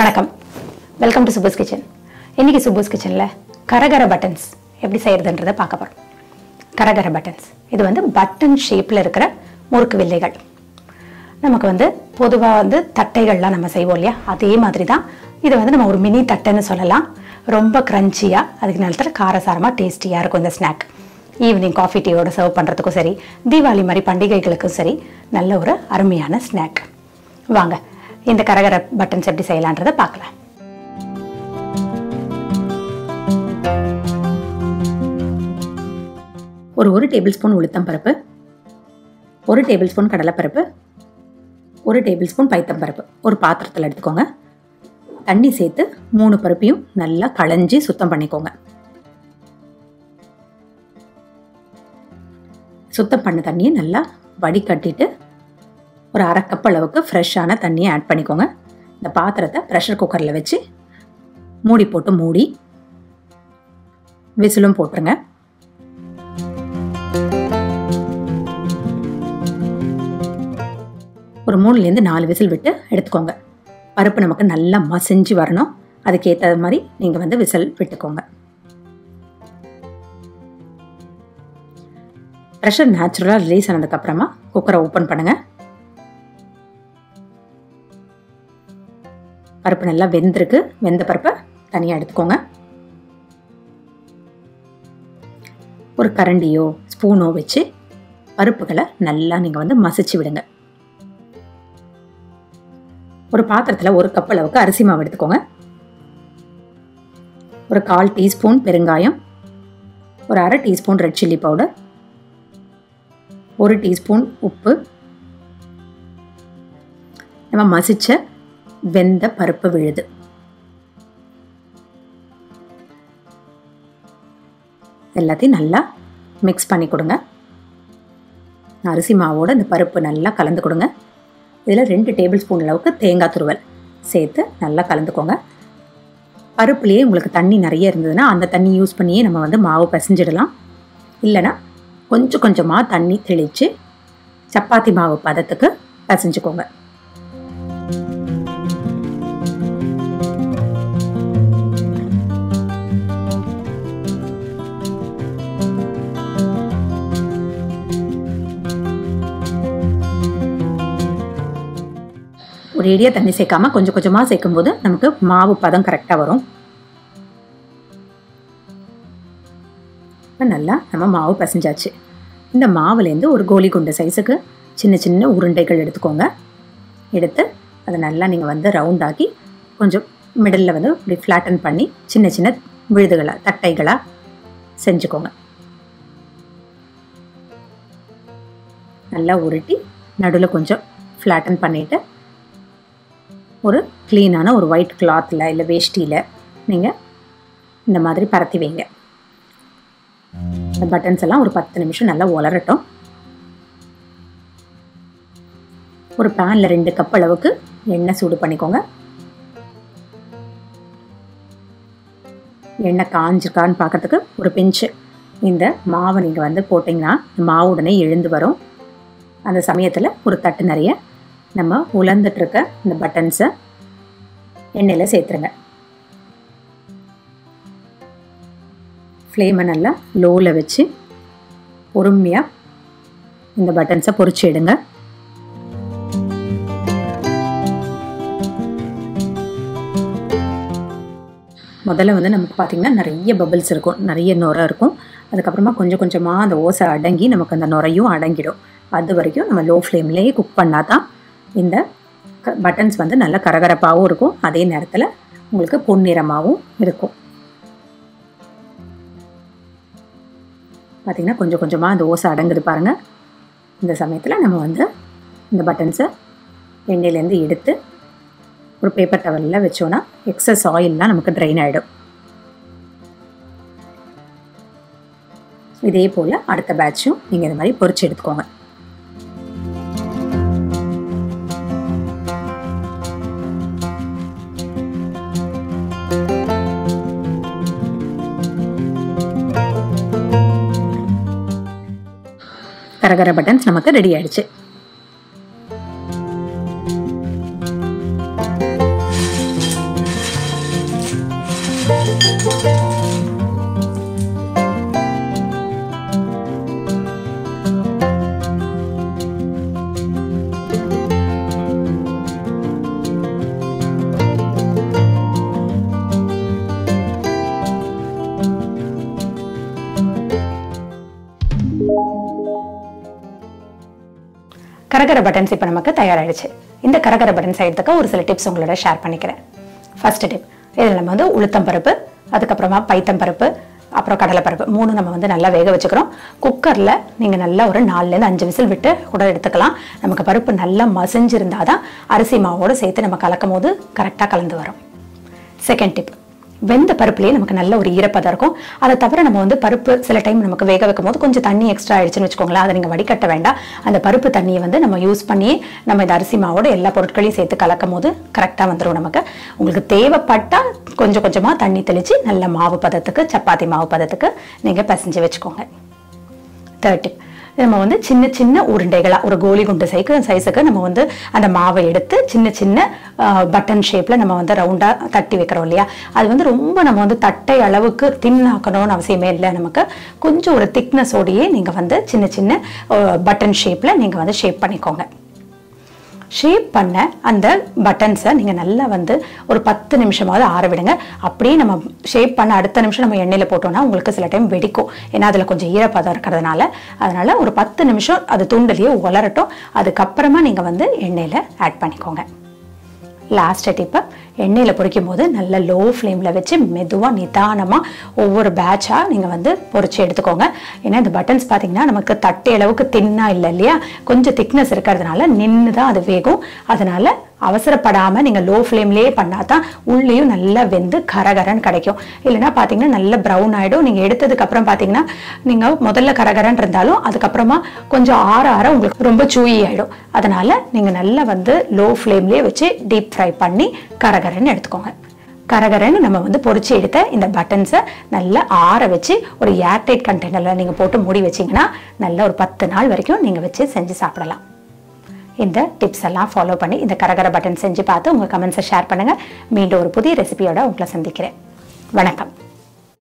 வணக்கம். Welcome to சுபஸ் kitchen இன்னைக்கு சுபஸ் கிச்சனில் கரகர பட்டன்ஸ் எப்படி செய்கிறதுன்றதை பார்க்க போகிறோம் கரகர பட்டன்ஸ் இது வந்து பட்டன் ஷேப்பில் இருக்கிற முறுக்கு வில்லைகள். நமக்கு வந்து பொதுவாக வந்து தட்டைகள்லாம் நம்ம செய்வோம் இல்லையா? அதே மாதிரி தான் இதை வந்து நம்ம ஒரு மினி தட்டைன்னு சொல்லலாம். ரொம்ப க்ரன்ச்சியாக அதுக்கு நேரத்தில் காரசாரமாக டேஸ்டியாக இருக்கும் இந்த ஸ்நாக் ஈவினிங் காஃபி டீயோட சர்வ் பண்ணுறதுக்கும் சரி தீபாவளி மாதிரி பண்டிகைகளுக்கும் சரி நல்ல ஒரு அருமையான ஸ்நாக் வாங்க இந்த கரகர பட்டன்ஸ் எப்படி செய்யலான்றதை பார்க்கலாம். ஒரு ஒரு டேபிள் ஸ்பூன் உளுத்தம் பருப்பு ஒரு டேபிள் ஸ்பூன் கடலைப்பருப்பு ஒரு டேபிள் ஸ்பூன் பைத்தம் பருப்பு. ஒரு பாத்திரத்தில் எடுத்துக்கோங்க. தண்ணி சேர்த்து மூணு பருப்பையும் நல்லா களைஞ்சி சுத்தம் பண்ணிக்கோங்க. சுத்தம் பண்ண தண்ணியை நல்லா வடிகட்டிட்டு ஒரு அரை கப் அளவுக்கு ஃப்ரெஷ்ஷான தண்ணியை ஆட் பண்ணிக்கோங்க. இந்த பாத்திரத்தை ப்ரெஷர் குக்கரில் வச்சு மூடி போட்டு மூடி விசிலும் போட்டுருங்க. ஒரு மூணுலேருந்து நாலு விசில் விட்டு எடுத்துக்கோங்க. பருப்பு நமக்கு நல்லா மசிஞ்சு வரணும். அதுக்கேற்ற மாதிரி நீங்கள் வந்து விசில் விட்டுக்கோங்க. ப்ரெஷர் நேச்சுரலாக ரிலீஸ் ஆனதுக்கப்புறமா குக்கரை ஓப்பன் பண்ணுங்கள் பருப்பு நல்லா வெந்திருக்கு. வெந்த பருப்பை தனியாக எடுத்துக்கோங்க. ஒரு கரண்டியோ ஸ்பூனோ வச்சு பருப்புகளை நல்லா நீங்கள் வந்து மசிச்சு விடுங்க. ஒரு பாத்திரத்தில் ஒரு கப் அளவுக்கு அரிசி மாவு எடுத்துக்கோங்க. ஒரு கால் டீஸ்பூன் பெருங்காயம் ஒரு அரை டீஸ்பூன் ரெட் சில்லி பவுடர் ஒரு டீஸ்பூன் உப்பு. நம்ம மசித்த வெந்த பருப்பு விழுது. எல்லாத்தையும் நல்லா மிக்ஸ் பண்ணி கொடுங்க. அரிசி மாவோட இந்த பருப்பு நல்லா கலந்து கொடுங்க. இதில் ரெண்டு டேபிள் ஸ்பூன் அளவுக்கு தேங்காய் துருவல் சேர்த்து நல்லா கலந்துக்கோங்க. பருப்புலேயே உங்களுக்கு தண்ணி நிறைய இருந்ததுன்னா அந்த தண்ணி யூஸ் பண்ணியே நம்ம வந்து மாவு பிசைஞ்சிடலாம். இல்லைன்னா கொஞ்சம் கொஞ்சமாக தண்ணி தெளித்து சப்பாத்தி மாவு பதத்துக்கு பிசைஞ்சுக்கோங்க. ஒரேடியாக தண்ணி சேர்க்காம கொஞ்சம் கொஞ்சமாக சேர்க்கும்போது நமக்கு மாவு பதம் கரெக்டாக வரும். இப்போ நல்லா நம்ம மாவு பசைஞ்சாச்சு. இந்த மாவுலேருந்து ஒரு கோலி குண்டு சைஸுக்கு சின்ன சின்ன உருண்டைகள் எடுத்துக்கோங்க. எடுத்து அதை நல்லா நீங்கள் வந்து ரவுண்டாக்கி கொஞ்சம் மிடலில் வந்து இப்படி ஃப்ளாட்டன் பண்ணி சின்ன சின்ன விழுதுகளாக தட்டைகளாக செஞ்சுக்கோங்க. நல்லா உருட்டி நடுவில் கொஞ்சம் ஃப்ளாட்டன் பண்ணிவிட்டு ஒரு க்ளீனான ஒரு ஒயிட் கிளாத்தில் இல்லை வேஷ்டியில் நீங்கள் இந்த மாதிரி பரத்தி வைங்க. இந்த பட்டன்ஸ் எல்லாம் ஒரு பத்து நிமிஷம் நல்லா உலரட்டும். ஒரு பேனில் ரெண்டு கப் அளவுக்கு எண்ணெய் சூடு பண்ணிக்கோங்க. எண்ணெய் காஞ்சிருக்கான்னு பார்க்கறதுக்கு ஒரு பிஞ்சு இந்த மாவை நீங்கள் வந்து போட்டிங்கன்னா மாவு உடனே எழுந்து வரும். அந்த சமயத்தில் ஒரு தட்டு நிறைய நம்ம உலர்ந்துட்டுருக்க இந்த பட்டன்ஸை எண்ணெயில் சேர்த்துருங்க. ஃப்ளேமை நல்லா லோவில் வச்சு பொறுமையாக இந்த பட்டன்ஸை பொறிச்சு எடுங்க. முதல்ல வந்து நமக்கு பார்த்திங்கன்னா நிறைய பபிள்ஸ் இருக்கும் நிறைய நுரை இருக்கும். அதுக்கப்புறமா கொஞ்சம் கொஞ்சமாக அந்த ஓசை அடங்கி நமக்கு அந்த நுரையும் அடங்கிடும். அது வரைக்கும் நம்ம லோ ஃப்ளேம்லேயே குக் பண்ணால் தான் இந்த பட்டன்ஸ் வந்து நல்ல கரகரப்பாகவும் இருக்கும். அதே நேரத்தில் உங்களுக்கு பொன்னிறமாகவும் இருக்கும். பார்த்திங்கன்னா கொஞ்சம் கொஞ்சமாக அந்த ஓசை அடங்குது பாருங்கள் இந்த சமயத்தில் நம்ம வந்து இந்த பட்டன்ஸை எண்ணெயிலேருந்து எடுத்து ஒரு பேப்பர் டவலில் வச்சோன்னா எக்ஸஸ் ஆயில்லாம் நமக்கு ட்ரைன் ஆகிடும் இதே போல் அடுத்த பேட்சும் நீங்கள் இந்த மாதிரி பொறிச்சு எடுத்துக்கோங்க. கரகர பட்டன்ஸ் நமக்கு ரெடி ஆயிடுச்சு. கரகர பட்டன்ஸ் இப்போ நமக்கு தயாராகிடுச்சு இந்த கரகர பட்டன் செய்கிறதுக்கு ஒரு சில டிப்ஸ் உங்களோட ஷேர் பண்ணிக்கிறேன். ஃபர்ஸ்ட் டிப் இதில் நம்ம வந்து உளுத்தம் பருப்பு அதுக்கப்புறமா பைத்தம் பருப்பு அப்புறம் கடலைப்பருப்பு மூணு நம்ம வந்து நல்லா வேக வச்சுக்கிறோம். குக்கரில் நீங்கள் நல்லா ஒரு நாலுலேருந்து அஞ்சு விசில் விட்டு கூட எடுத்துக்கலாம். நமக்கு பருப்பு நல்லா மசிஞ்சிருந்தால் தான் அரிசி மாவோடு சேர்த்து நம்ம கலக்கும் போது கரெக்டாக கலந்து வரும். செகண்ட் டிப் வெந்த பருப்புலேயே நமக்கு நல்ல ஒரு ஈரப்பதம் இருக்கும். அதை தவிர நம்ம வந்து பருப்பு சில டைம் நமக்கு வேக வைக்கும் போது கொஞ்சம் தண்ணி எக்ஸ்ட்ரா ஆயிடுச்சுன்னு வச்சுக்கோங்களேன். அதை நீங்கள் வடிகட்ட வேண்டாம். அந்த பருப்பு தண்ணியை வந்து நம்ம யூஸ் பண்ணி நம்ம இந்த அரிசி மாவோட எல்லா பொருட்களையும் சேர்த்து கலக்கும் போது கரெக்டாக வந்துடும் நமக்கு. உங்களுக்கு தேவைப்பட்டால் கொஞ்சம் கொஞ்சமாக தண்ணி தெளித்து நல்ல மாவு பதத்துக்கு சப்பாத்தி மாவு பதத்துக்கு நீங்கள் பிசைஞ்சு வச்சுக்கோங்க. தேர்ட்டி நம்ம வந்து சின்ன சின்ன உருண்டைகளாக ஒரு கோலி குண்டு சைக்கு சைஸுக்கு நம்ம வந்து அந்த மாவை எடுத்து சின்ன சின்ன பட்டன் ஷேப்பில் நம்ம வந்து ரவுண்டாக தட்டி வைக்கிறோம் இல்லையா? அது வந்து ரொம்ப நம்ம வந்து தட்டை அளவுக்கு தின்னாக்கணும்னு அவசியமே இல்லை நமக்கு. கொஞ்சம் ஒரு திக்னஸோடையே நீங்கள் வந்து சின்ன சின்ன பட்டன் ஷேப்பில் நீங்கள் வந்து ஷேப் பண்ணிக்கோங்க. ஷேப் பண்ண அந்த பட்டன்ஸை நீங்கள் நல்லா வந்து ஒரு பத்து நிமிஷமாவது ஆற விடுங்க. அப்படியே நம்ம ஷேப் பண்ண அடுத்த நிமிஷம் நம்ம எண்ணெயில் போட்டோம்னா உங்களுக்கு சில டைம் வெடிக்கும். ஏன்னா அதில் கொஞ்சம் ஈரப்பதம் இருக்கிறதுனால. அதனால ஒரு பத்து நிமிஷம் அது துண்டுலேயே உலரட்டும். அதுக்கப்புறமா நீங்கள் வந்து எண்ணெயில் ஆட் பண்ணிக்கோங்க. லாஸ்ட் டிப்பு எண்ணெயில் பொரிக்கும் போது நல்ல லோ ஃப்ளேமில் வச்சு மெதுவாக நிதானமாக ஒவ்வொரு பேட்சாக நீங்கள் வந்து பொரிச்சு எடுத்துக்கோங்க. ஏன்னா இந்த பட்டன்ஸ் பார்த்தீங்கன்னா நமக்கு தட்டை அளவுக்கு தின்னாக இல்லை இல்லையா? கொஞ்சம் திக்னஸ் இருக்கிறதுனால நின்று தான் அது வேகும். அதனால அவசரப்படாமல் நீங்கள் லோ ஃப்ளேம்லேயே பண்ணால் தான் உள்ளேயும் நல்லா வெந்து கரகரன்னு கிடைக்கும். இல்லைனா பார்த்தீங்கன்னா நல்ல ப்ரௌன் ஆகிடும் நீங்கள் எடுத்ததுக்கப்புறம் பார்த்தீங்கன்னா நீங்கள் முதல்ல கரகரன் இருந்தாலும் அதுக்கப்புறமா கொஞ்சம் ஆற ஆற உங்களுக்கு ரொம்ப சூயி ஆகிடும் அதனால் நீங்கள் நல்லா வந்து லோ ஃப்ளேம்லேயே வச்சு டீப் ஃப்ரை பண்ணி கரகரன்னு எடுத்துக்கோங்க. கரகரன்னு நம்ம வந்து பொறிச்சு எடுத்த இந்த பட்டன்ஸை நல்லா ஆற வச்சு ஒரு ஏர்டைட் கண்டெய்னரில் நீங்கள் போட்டு மூடி வச்சிங்கன்னா நல்லா ஒரு பத்து நாள் வரைக்கும் நீங்கள் வச்சு செஞ்சு சாப்பிடலாம். இந்த டிப்ஸ் எல்லாம் ஃபாலோ பண்ணி இந்த கரகர பட்டன் செஞ்சு பார்த்து உங்கள் கமெண்ட்ஸை ஷேர் பண்ணுங்கள் மீண்டும் ஒரு புதிய ரெசிபியோட உங்களை சந்திக்கிறேன். வணக்கம்.